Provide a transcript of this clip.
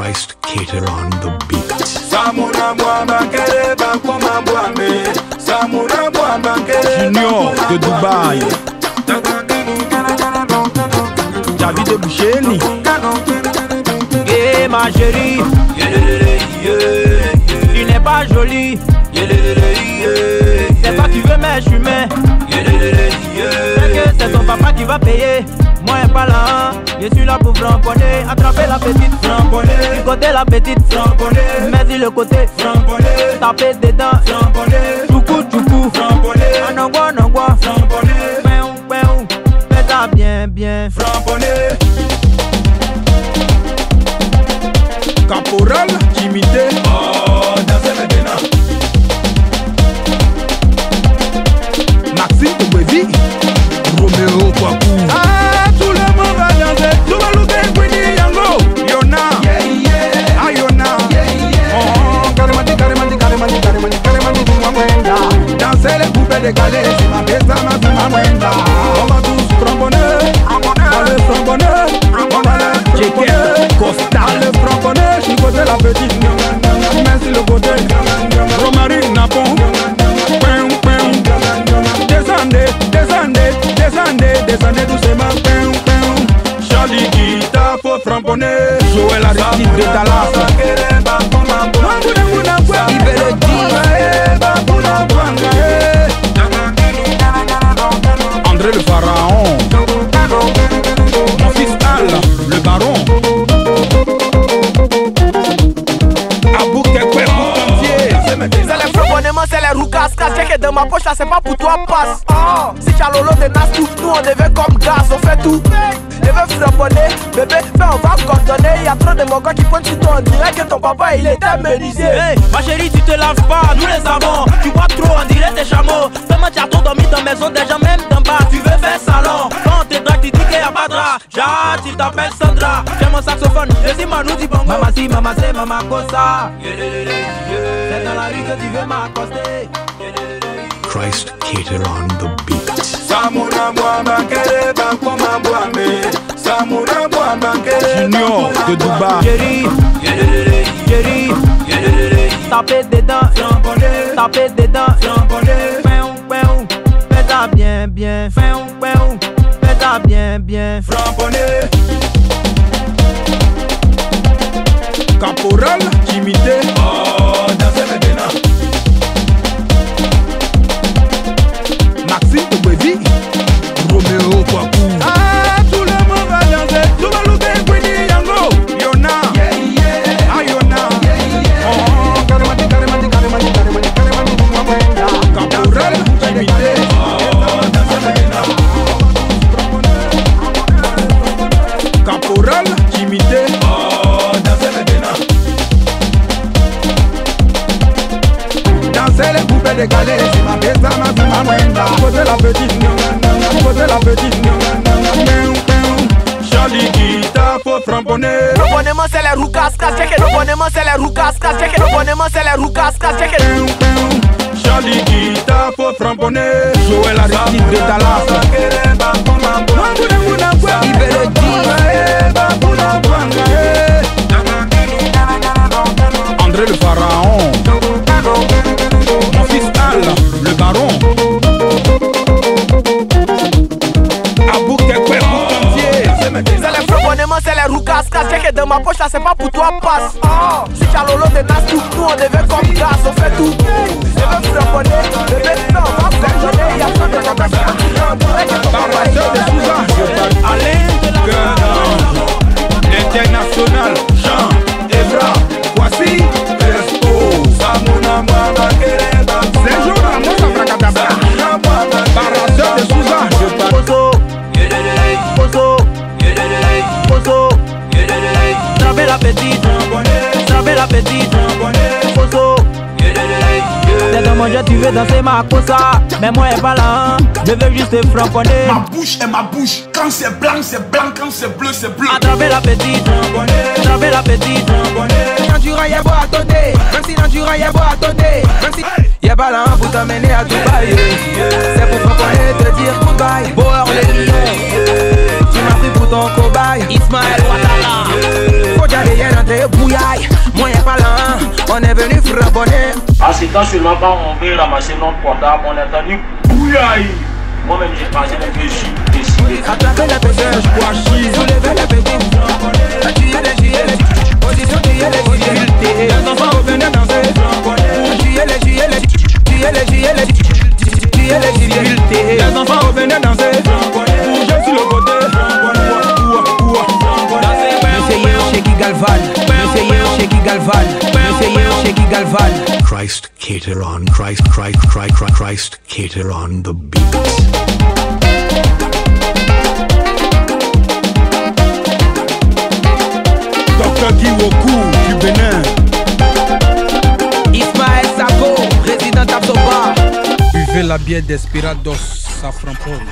Christ Cater on the beat. Junior de Dubaï, David Boucheni, Eh ma chérie, tu n'es pas jolie. C'est toi qui veux mais je suis mais. C'est que c'est ton papa qui va payer. Pas là, je suis là pour framponner. Attraper la petite framponner. Du côté la petite framponner. Mais le côté framponner. Taper dedans framponner. Choukou choukou framponner. Anangwa anangwa framponner. Péou péou. Fais ça bien bien. Framponné Caporal, Timité, Guita, faut framponner. Joël Aristide de Dallas. Kereba Koma Bwame André le pharaon, mon fils Al, le baron. Abou Boukantier. C'est les flambonements, c'est les roucas check dans ma poche là, c'est pas pour toi, passe. Si t'as lolo de nas tout, nous on devait comme gaz, on fait tout Je veux flamboner, bébé, fais on va coordonner. Y'a trop de mon gars qui pointent sur toi, on dirait que ton papa il était menuisier hey, Ma chérie, tu te laves pas, nous les avons. Tu bois trop, on dirait des chameaux. Fais-moi, tu as trop dormi dans maison, déjà même d'en bas. Tu veux faire salon, quand t'es droit, tu dis qu'il y a pas de drap. Ja, tu t'appelles Sandra, j'ai mon saxophone. Je dis Manu, dis bongo. Mama si, mama c'est, mama cosa C'est dans la rue que tu veux m'accoster. Christ Cater on the beat. Junior de Dubaï, tapez dedans, tapez dedans, fais ça bien, bien, fais ça bien, bien, Caporal, Timité. Danser les poupées décalées, c'est ma besa, ma femme, ma Mwenda. Côté la petite, côté la petite. Peum, peum. Charlie Guita, faut framponner. L'abonnement c'est les roucas, casse check L'abonnement c'est les roucas, casse check L'abonnement c'est les roucas, casse check Peum, peum. Charlie Guita, faut framponner. Joël Aristide de Dallas. Ma poche là, c'est pas pour toi, passe oh. Si t'as lolo de nas tout, nous on devait comme gaz, on fait tout Je la petite, traver la petite Poso C'est de manger, tu veux danser ma cosa Mais moi est pas là, hein. je veux juste framponner. Ma bouche est ma bouche. Quand c'est blanc, c'est blanc. Quand c'est bleu, c'est bleu. Attraper la petite, attraper la petite Natura y'a beau à côté, même si Natura y'a beau à côté Même si y'a pas là pour t'amener à Dubaï. C'est pour framponner, te dire goodbye. Boer les lions Tu m'as pris pour ton cobaye. Ismaël Ouattara Moi on est venu frabonner. En ce temps seulement quand on veut ramasser notre portable, on a entendu bouillaille. Moi-même j'ai pensé que je suis décidé. Attraper les petits, soulever les petits, tuer les cater on Christ Christ Christ Christ Christ cater on the beat. Dr. Kiwoku du Bénin Ismaël Sako, président Absoba. Buvez la bière d'Esperados Safran Paul